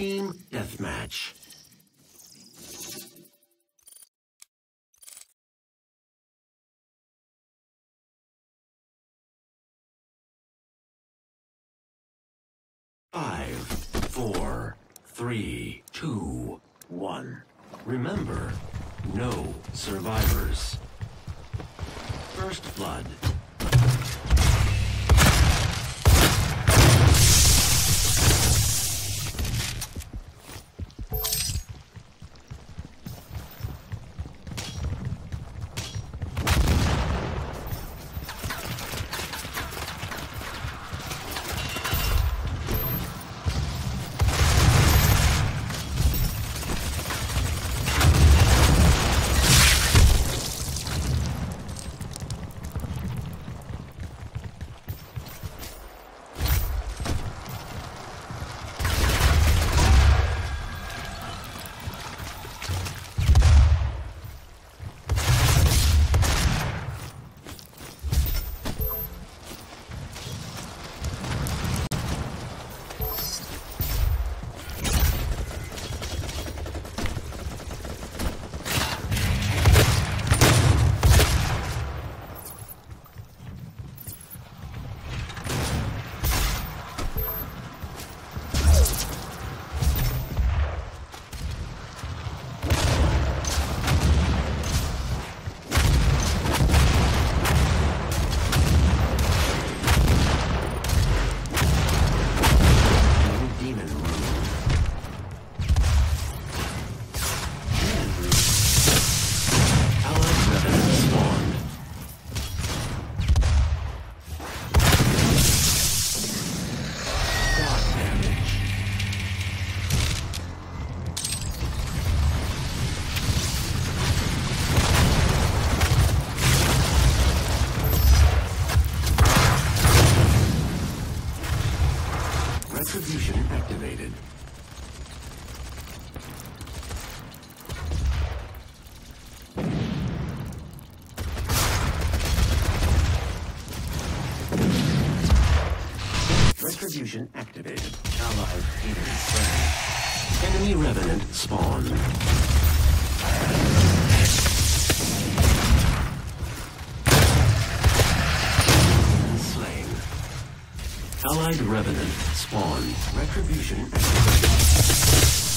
Team Deathmatch. Five, four, three, two, one. Remember, no survivors. First Blood. Retribution activated. Allied Peter friend. Enemy Revenant spawned. Slain. Allied Revenant spawned. Retribution activated.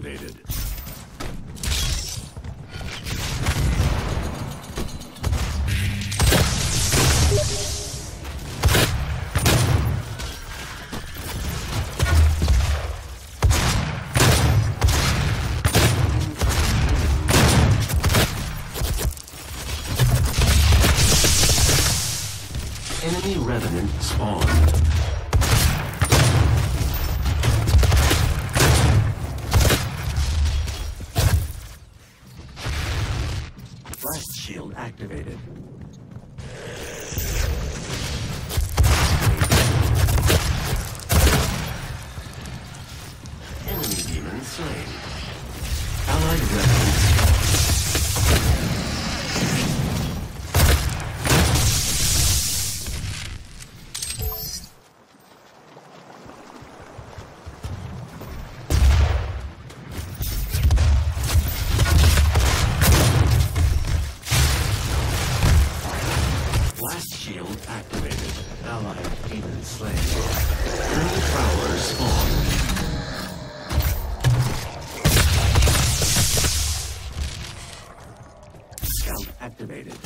Activated. activated. Enemy demon slain. Allied weapon. Ally, demon slayer. Early powers on. activated.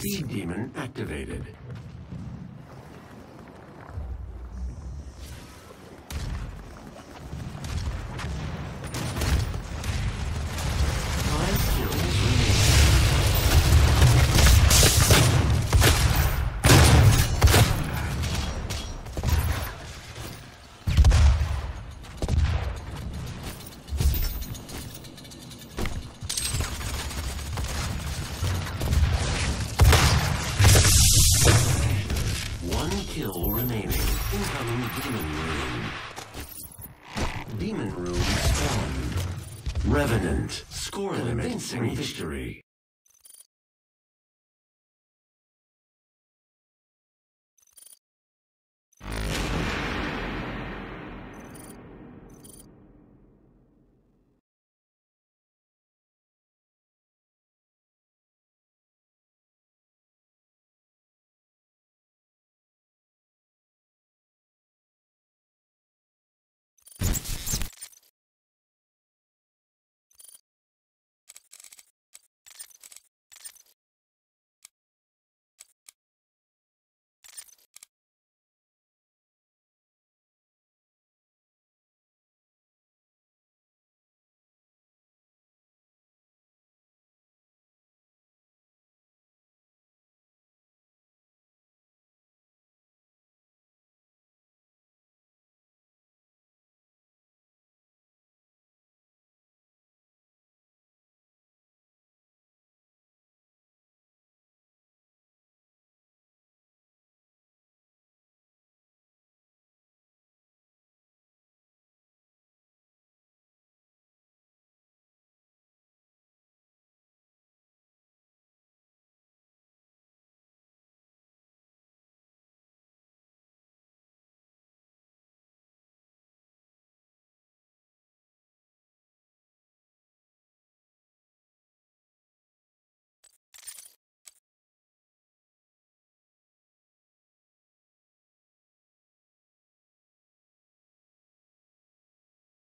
Speed demon activated. Kill remaining. Incoming demon rune. Demon rune spawned. Revenant. Score limit. Victory.